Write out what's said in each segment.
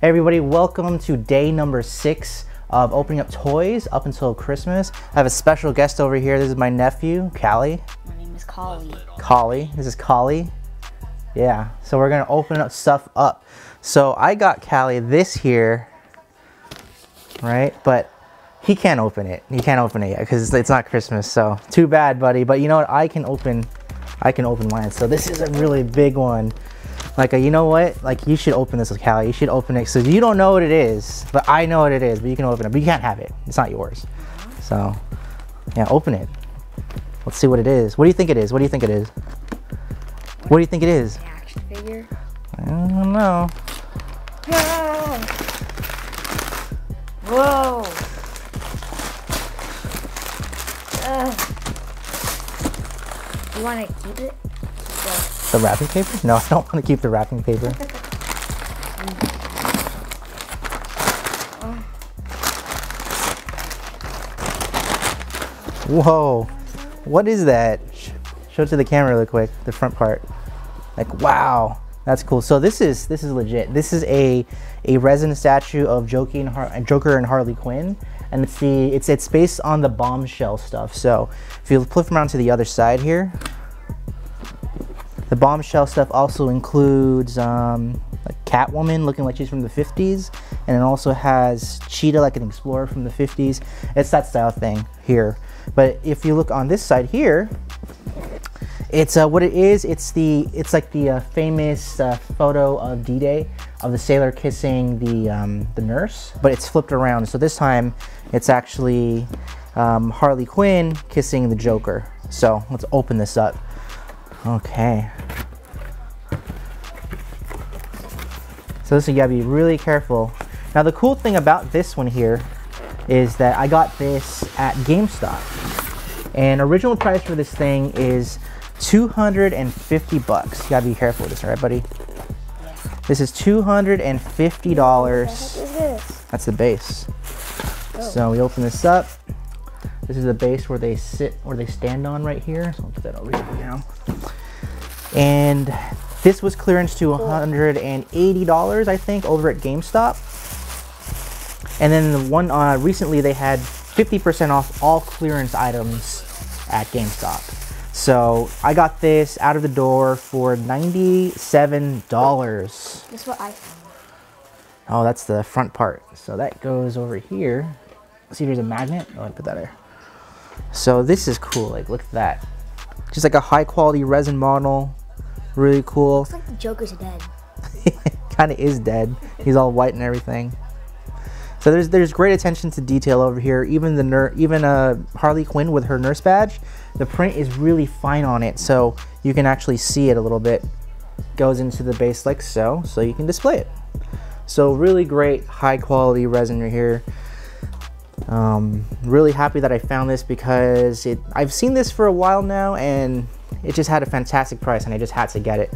Hey everybody, welcome to day number six of opening up toys up until Christmas. I have a special guest over here. This is my nephew, Kali. My name is Kali. Kali. This is Kali. Yeah, so we're gonna open up stuff up. So I got Kali this here, right? But he can't open it. He can't open it yet because it's not Christmas. So too bad, buddy. But you know what? I can open, I can open mine. So this is a really big one. Like, a, you know what? Like, you should open this with Kali. You should open it. So you don't know what it is, but I know what it is. But you can open it. But you can't have it. It's not yours. So, yeah, open it. Let's see what it is. What do you think it is? What do you think it is? What do you think it is? An action figure. I don't know. Whoa. Ugh. You want to keep it? The wrapping paper? No, I don't want to keep the wrapping paper. Whoa. What is that? Show it to the camera really quick, the front part. Like, wow. That's cool. So this is this is legit. This is a a resin statue of Joker and, Har- Joker and Harley Quinn, and it's the it's it's based on the bombshell stuff. So if you flip around to the other side here, the bombshell stuff also includes um, a Catwoman looking like she's from the 50s, and it also has Cheetah like an explorer from the 50s. It's that style thing here. But if you look on this side here, it's uh, what it is. It's the it's like the uh, famous uh, photo of D-Day of the sailor kissing the um, the nurse, but it's flipped around. So this time, it's actually um, Harley Quinn kissing the Joker. So let's open this up. Okay. So this you gotta be really careful. Now the cool thing about this one here is that I got this at GameStop. And original price for this thing is 250 bucks. You gotta be careful with this, all right, buddy? This is $250. What is this? That's the base. Oh. So we open this up. This is the base where they sit, where they stand on right here. So I'll put that over here now. And this was clearance to $180, I think, over at GameStop. And then the one uh, recently they had 50% off all clearance items at GameStop. So I got this out of the door for $97. This what I found. Oh, that's the front part. So that goes over here. See, there's a magnet. Oh, I put that there. So this is cool. Like, look at that. Just like a high quality resin model. Really cool. Looks like the Joker's dead. kind of is dead. He's all white and everything. So there's there's great attention to detail over here. Even the ner- even uh, Harley Quinn with her nurse badge, the print is really fine on it, so you can actually see it a little bit. Goes into the base like so, so you can display it. So really great high quality resin right here. Um, really happy that I found this because it I've seen this for a while now and it just had a fantastic price and I just had to get it.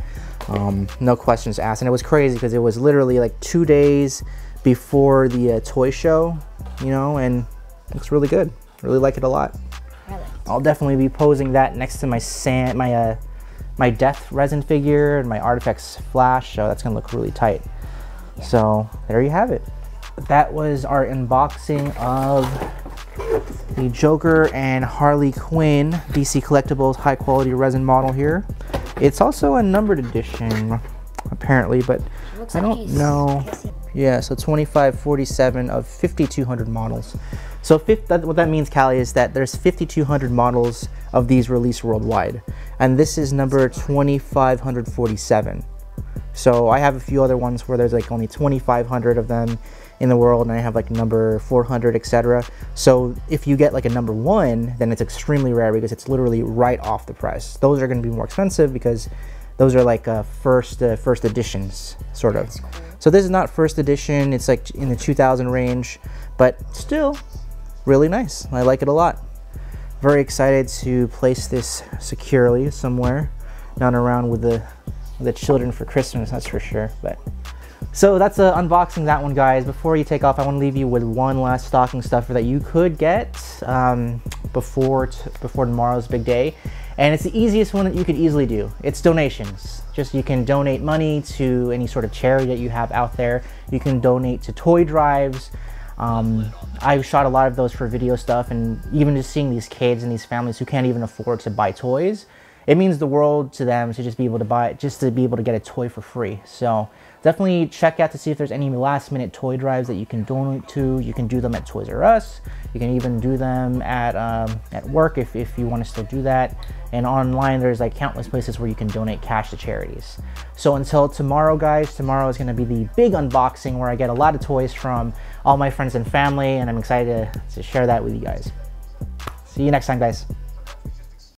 Um, no questions asked. And it was crazy because it was literally like two days before the uh, toy show, you know, and looks really good. Really like it a lot. Really? I'll definitely be posing that next to my sand, my uh, my death resin figure and my ARTFX flash. So that's gonna look really tight. So there you have it. That was our unboxing of the Joker and Harley Quinn DC Collectibles high quality resin model here. It's also a numbered edition, apparently, but I don't he's know. Yeah, so 2547 of 5200 models. So that, what that means, Kali, is that there's 5200 models of these released worldwide. And this is number 2547. So I have a few other ones where there's like only 2500 of them in the world and I have like number 400, etc. So if you get like a number one, then it's extremely rare because it's literally right off the press. Those are going to be more expensive because those are like uh, first uh, first editions, sort of. So this is not first edition. It's like in the 2000 range, but still really nice. I like it a lot. Very excited to place this securely somewhere, not around with the the children for Christmas. That's for sure. But so that's uh, unboxing that one, guys. Before you take off, I want to leave you with one last stocking stuffer that you could get um, before before tomorrow's big day, And it's the easiest one that you could easily do. It's donations. Just you can donate money to any sort of charity that you have out there. You can donate to toy drives. Um, I've shot a lot of those for video stuff, and even just seeing these kids and these families who can't even afford to buy toys, it means the world to them to just be able to buy, it, just to be able to get a toy for free. So definitely check out to see if there's any last minute toy drives that you can donate to. You can do them at Toys R Us. You can even do them at um, at work if, if you want to still do that. And online, there's like countless places where you can donate cash to charities. So until tomorrow, guys, tomorrow is going to be the big unboxing where I get a lot of toys from all my friends and family, and I'm excited to, to share that with you guys. See you next time, guys.